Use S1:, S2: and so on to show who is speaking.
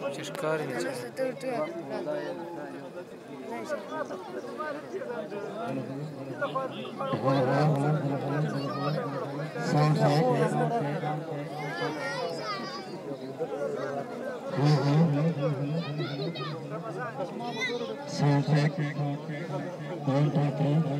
S1: Chociaż kary nie
S2: Teraz to.
S3: One, two, three.